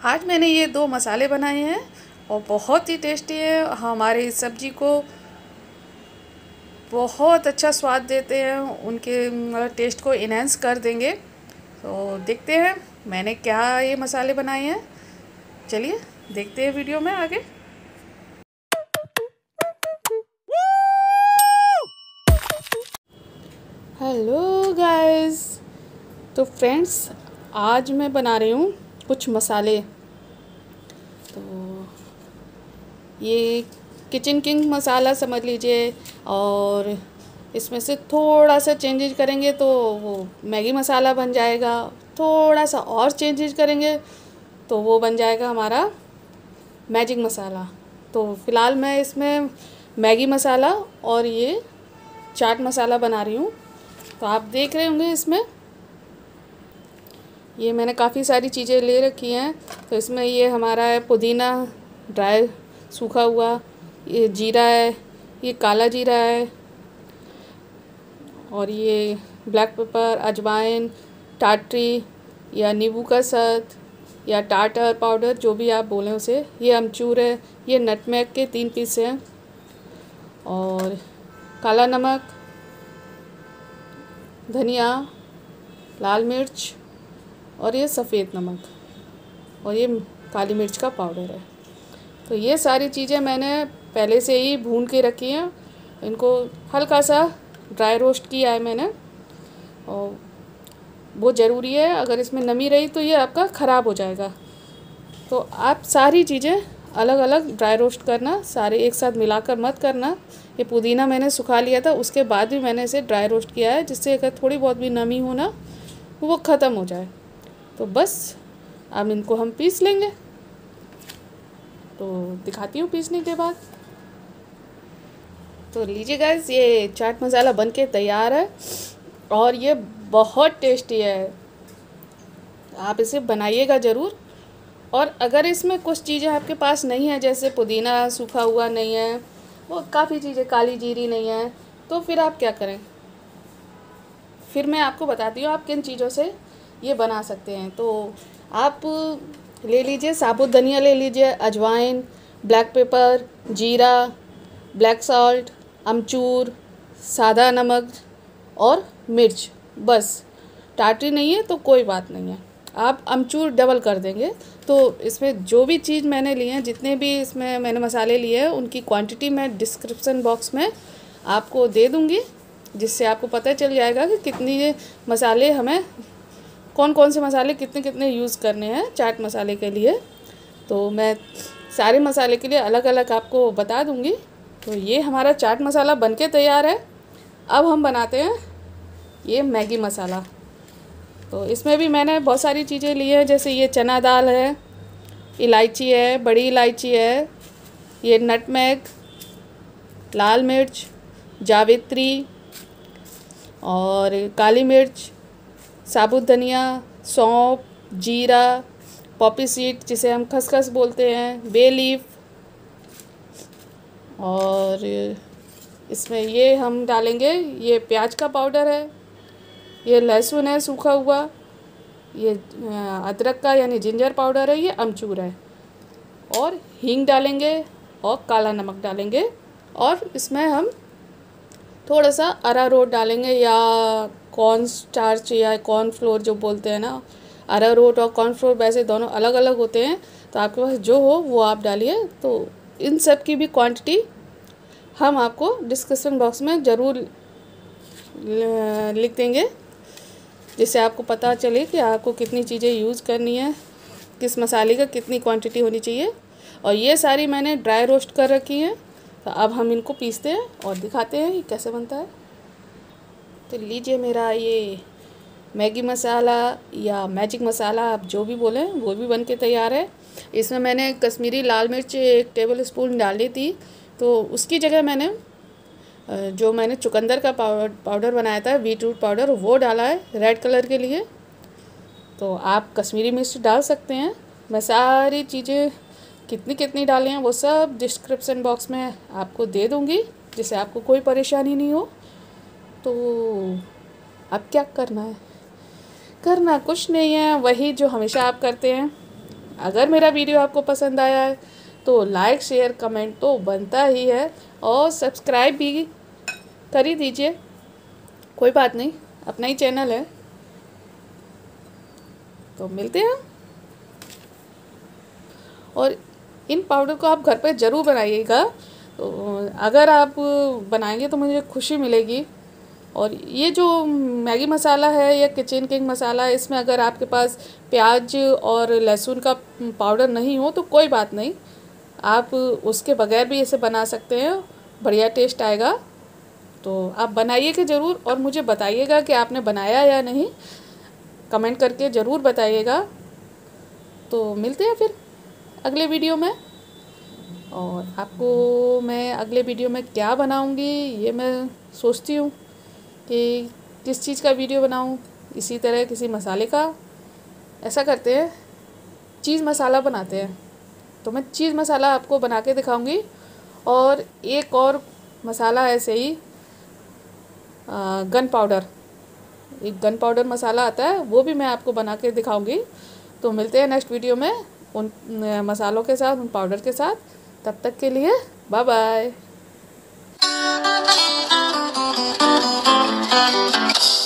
आज मैंने ये दो मसाले बनाए हैं और बहुत ही टेस्टी है। हमारे इस सब्ज़ी को बहुत अच्छा स्वाद देते हैं। उनके टेस्ट को इन्हेंस कर देंगे। तो देखते हैं, मैंने क्या ये मसाले बनाए हैं। चलिए, देखते हैं वीडियो में आगे। हेलो गाइस तो फ्रेंड्स आज मैं बना रही हूँ कुछ मसाले। तो ये किचन किंग मसाला समझ लीजिए, और इसमें से थोड़ा सा चेंजेज करेंगे तो वो मैगी मसाला बन जाएगा। थोड़ा सा और चेंजेज करेंगे तो वो बन जाएगा हमारा मैजिक मसाला। तो फ़िलहाल मैं इसमें मैगी मसाला और ये चाट मसाला बना रही हूँ। तो आप देख रहे होंगे इसमें ये मैंने काफ़ी सारी चीज़ें ले रखी हैं। तो इसमें ये हमारा है पुदीना ड्राई सूखा हुआ, ये जीरा है, ये काला जीरा है, और ये ब्लैक पेपर, अजवाइन, टाटरी या नींबू का सत या टाटर पाउडर, जो भी आप बोलें उसे। ये अमचूर है, ये नटमैग के तीन पीस हैं। और काला नमक, धनिया, लाल मिर्च और ये सफ़ेद नमक और ये काली मिर्च का पाउडर है। तो ये सारी चीज़ें मैंने पहले से ही भून के रखी हैं। इनको हल्का सा ड्राई रोस्ट किया है मैंने और वो ज़रूरी है, अगर इसमें नमी रही तो ये आपका ख़राब हो जाएगा। तो आप सारी चीज़ें अलग अलग ड्राई रोस्ट करना, सारे एक साथ मिलाकर मत करना। ये पुदीना मैंने सुखा लिया था, उसके बाद भी मैंने इसे ड्राई रोस्ट किया है, जिससे अगर थोड़ी बहुत भी नमी हो ना, वो ख़त्म हो जाए। तो बस, अब इनको हम पीस लेंगे। तो दिखाती हूँ पीसने के बाद। तो लीजिए गाइस ये चाट मसाला बन के तैयार है और ये बहुत टेस्टी है। आप इसे बनाइएगा ज़रूर। और अगर इसमें कुछ चीज़ें आपके पास नहीं है, जैसे पुदीना सूखा हुआ नहीं है, वो काफ़ी चीज़ें काली जीरी नहीं है तो फिर आप क्या करें? फिर मैं आपको बताती हूँ आप किन चीज़ों से ये बना सकते हैं। तो आप ले लीजिए, साबुत धनिया ले लीजिए, अजवाइन ब्लैक पेपर जीरा ब्लैक सॉल्ट अमचूर, सादा नमक और मिर्च। बस, टाटरी नहीं है तो कोई बात नहीं है। आप अमचूर डबल कर देंगे। तो इसमें जो भी चीज़ मैंने लिए हैं, जितने भी इसमें मैंने मसाले लिए हैं, उनकी क्वांटिटी मैं डिस्क्रिप्सन बॉक्स में आपको दे दूँगी, जिससे आपको पता चल जाएगा कि कितनी मसाले हमें कौन कौन से मसाले कितने कितने यूज़ करने हैं चाट मसाले के लिए? तो मैं सारे मसाले के लिए अलग अलग आपको बता दूँगी। तो ये हमारा चाट मसाला बन तैयार है। अब हम बनाते हैं ये मैगी मसाला। तो इसमें भी मैंने बहुत सारी चीज़ें ली हैं, जैसे ये चना दाल है, इलायची है, बड़ी इलायची है, ये नटमैग, लाल मिर्च, जावित्री और काली मिर्च साबुत धनिया सौंप जीरा, पॉपी सीड जिसे हम खसखस बोलते हैं बे लीफ और इसमें ये हम डालेंगे। ये प्याज का पाउडर है, ये लहसुन है सूखा हुआ, ये अदरक का यानी जिंजर पाउडर है, ये अमचूर है। और हींग डालेंगे और काला नमक डालेंगे और इसमें हम थोड़ा सा अरारोट डालेंगे या कॉर्न स्टार्च या कॉर्न फ्लोर जो बोलते हैं ना, अरारोट और कॉर्न फ्लोर वैसे दोनों अलग अलग होते हैं तो आपके पास जो हो वो आप डालिए। तो इन सब की भी क्वांटिटी हम आपको डिस्क्रिप्शन बॉक्स में ज़रूर लिख देंगे, जिससे आपको पता चले कि आपको कितनी चीज़ें यूज़ करनी है, किस मसाले का कितनी क्वांटिटी होनी चाहिए। और ये सारी मैंने ड्राई रोस्ट कर रखी हैं तो अब हम इनको पीसते हैं और दिखाते हैं कैसे बनता है। तो लीजिए मेरा ये मैगी मसाला या मैजिक मसाला, आप जो भी बोलें, वो भी बन के तैयार है। इसमें मैंने कश्मीरी लाल मिर्च एक टेबल स्पून डाली थी। तो उसकी जगह मैंने जो मैंने चुकंदर का पाउडर बनाया था बीट रूट पाउडर, वो डाला है रेड कलर के लिए। तो आप कश्मीरी मिर्च डाल सकते हैं। मैं सारी चीज़ें कितनी कितनी डाली हैं, वो सब डिस्क्रिप्सन बॉक्स में आपको दे दूँगी, जिससे आपको कोई परेशानी नहीं हो। तो अब क्या करना है? करना कुछ नहीं है, वही जो हमेशा आप करते हैं। अगर मेरा वीडियो आपको पसंद आया है तो लाइक शेयर कमेंट तो बनता ही है और सब्सक्राइब भी कर ही दीजिए। कोई बात नहीं, अपना ही चैनल है। तो मिलते हैं। और इन पाउडर को आप घर पर ज़रूर बनाइएगा। तो अगर आप बनाएँगे तो मुझे खुशी मिलेगी। और ये जो मैगी मसाला है या किचन किंग मसाला है इसमें अगर आपके पास प्याज और लहसुन का पाउडर नहीं हो तो कोई बात नहीं, आप उसके बगैर भी इसे बना सकते हैं, बढ़िया टेस्ट आएगा। तो आप बनाइए कि ज़रूर और मुझे बताइएगा कि आपने बनाया या नहीं। कमेंट करके ज़रूर बताइएगा। तो मिलते हैं फिर अगले वीडियो में। और आपको मैं अगले वीडियो में क्या बनाऊँगी, ये मैं सोचती हूँ। कि किस चीज़ का वीडियो बनाऊँ, इसी तरह किसी मसाले का। ऐसा करते हैं, चीज़ मसाला बनाते हैं। तो मैं चीज़ मसाला आपको बना के दिखाऊँगी। और एक और मसाला ऐसे ही गन पाउडर। एक गन पाउडर मसाला आता है, वो भी मैं आपको बना के दिखाऊँगी। तो मिलते हैं नेक्स्ट वीडियो में उन मसालों के साथ, उन पाउडर के साथ। तब तक के लिए बाय बाय Thank you.